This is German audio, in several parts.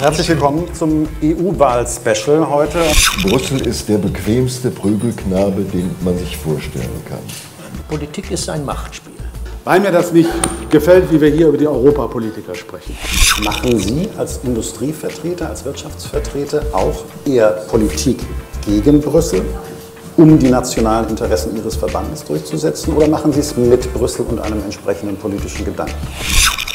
Herzlich willkommen zum EU-Wahl-Special heute. Brüssel ist der bequemste Prügelknabe, den man sich vorstellen kann. Politik ist ein Machtspiel. Weil mir das nicht gefällt, wie wir hier über die Europapolitiker sprechen. Machen Sie als Industrievertreter, als Wirtschaftsvertreter auch eher Politik gegen Brüssel, um die nationalen Interessen Ihres Verbandes durchzusetzen, oder machen Sie es mit Brüssel und einem entsprechenden politischen Gedanken?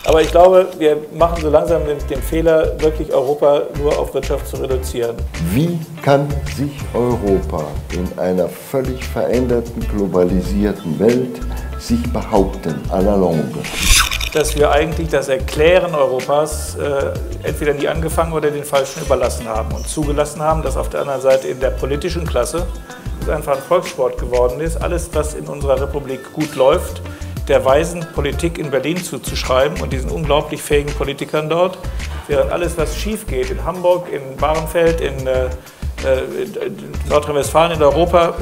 Aber ich glaube, wir machen so langsam den, den, Fehler, wirklich Europa nur auf Wirtschaft zu reduzieren. Wie kann sich Europa in einer völlig veränderten, globalisierten Welt sich behaupten, à la longue? Dass wir eigentlich das Erklären Europas äh, entweder nie angefangen oder den Falschen überlassen haben und zugelassen haben, dass auf der anderen Seite in der politischen Klasse es einfach ein Volkssport geworden ist. Alles, was in unserer Republik gut läuft, der weisen Politik in Berlin zuzuschreiben und diesen unglaublich fähigen Politikern dort, während alles, was schief geht in Hamburg, in Bahrenfeld, in, äh, in Nordrhein-Westfalen, in Europa,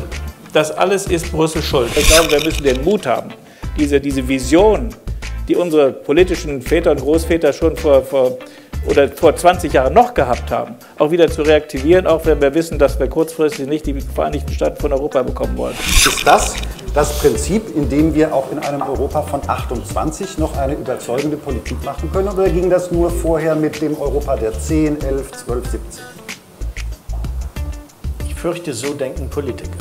das alles ist Brüssel schuld. Ich glaube, wir müssen den Mut haben, diese, diese Vision, die unsere politischen Väter und Großväter schon vor, vor oder vor 20 Jahren noch gehabt haben, auch wieder zu reaktivieren, auch wenn wir wissen, dass wir kurzfristig nicht die Vereinigten Staaten von Europa bekommen wollen. Ist das das Prinzip, in dem wir auch in einem Europa von 28 noch eine überzeugende Politik machen können? Oder ging das nur vorher mit dem Europa der 10, 11, 12, 17? Ich fürchte, so denken Politiker.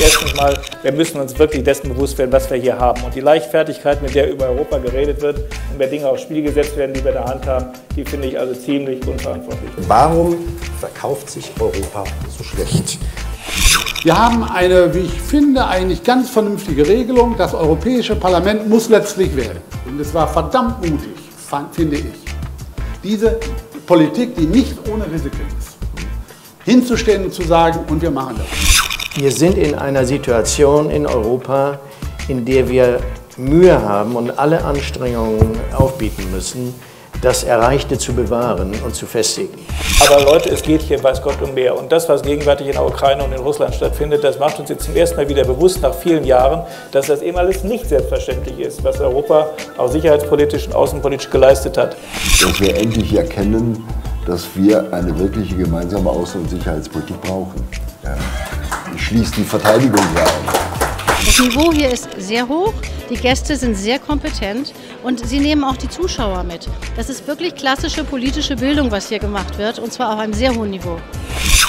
Erstens mal, wir müssen uns wirklich dessen bewusst werden, was wir hier haben. Und die Leichtfertigkeit, mit der über Europa geredet wird und mehr Dinge aufs Spiel gesetzt werden, die wir in der Hand haben, die finde ich also ziemlich unverantwortlich. Warum verkauft sich Europa so schlecht? Wir haben eine, wie ich finde, eigentlich ganz vernünftige Regelung. Das Europäische Parlament muss letztlich wählen. Und es war verdammt mutig, finde ich, diese Politik, die nicht ohne Risiken ist, hinzustellen und zu sagen, und wir machen das. Wir sind in einer Situation in Europa, in der wir Mühe haben und alle Anstrengungen aufbieten müssen, das Erreichte zu bewahren und zu festigen. Aber Leute, es geht hier, weiß Gott, um mehr. Und das, was gegenwärtig in der Ukraine und in Russland stattfindet, das macht uns jetzt zum ersten Mal wieder bewusst, nach vielen Jahren, dass das eben alles nicht selbstverständlich ist, was Europa auch sicherheitspolitisch und außenpolitisch geleistet hat. Dass wir endlich erkennen, dass wir eine wirkliche gemeinsame Außen- und Sicherheitspolitik brauchen. Ja. Ich schließe die Verteidigung hier ein. Das Niveau hier ist sehr hoch, die Gäste sind sehr kompetent und sie nehmen auch die Zuschauer mit. Das ist wirklich klassische politische Bildung, was hier gemacht wird und zwar auf einem sehr hohen Niveau.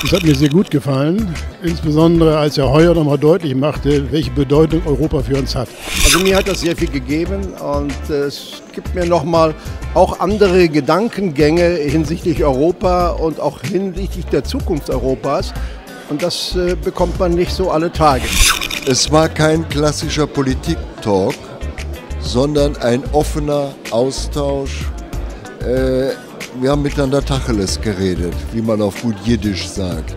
Es hat mir sehr gut gefallen, insbesondere als er heuer nochmal deutlich machte, welche Bedeutung Europa für uns hat. Also mir hat das sehr viel gegeben und es gibt mir nochmal auch andere Gedankengänge hinsichtlich Europa und auch hinsichtlich der Zukunft Europas. Und das äh, bekommt man nicht so alle Tage. Es war kein klassischer Politik-Talk, sondern ein offener Austausch. Äh, wir haben miteinander Tacheles geredet, wie man auf gut Jiddisch sagt.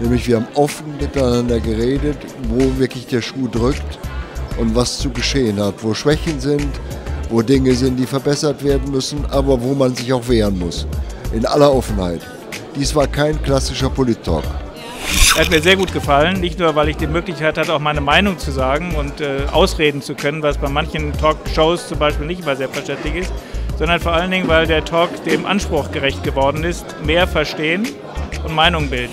Nämlich wir haben offen miteinander geredet, wo wirklich der Schuh drückt und was zu geschehen hat, wo Schwächen sind, wo Dinge sind, die verbessert werden müssen, aber wo man sich auch wehren muss. In aller Offenheit. Dies war kein klassischer Polit-Talk. Er hat mir sehr gut gefallen, nicht nur, weil ich die Möglichkeit hatte, auch meine Meinung zu sagen und äh, ausreden zu können, was bei manchen Talkshows zum Beispiel nicht immer selbstverständlich ist, sondern vor allen Dingen, weil der Talk dem Anspruch gerecht geworden ist, mehr verstehen und Meinung bilden.